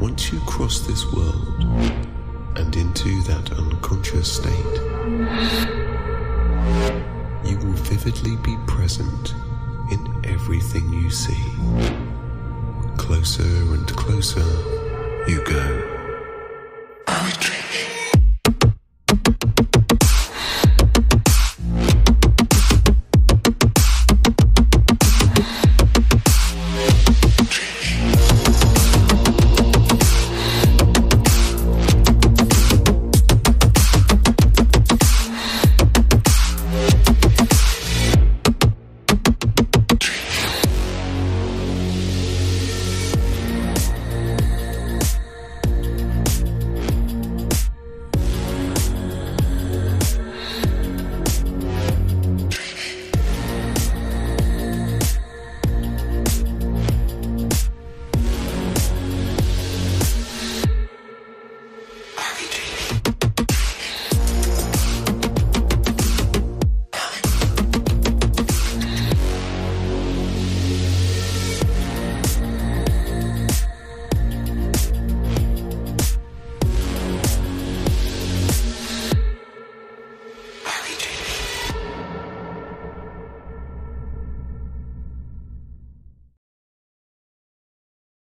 Once you cross this world and into that unconscious state, you will vividly be present in everything you see. Closer and closer you go.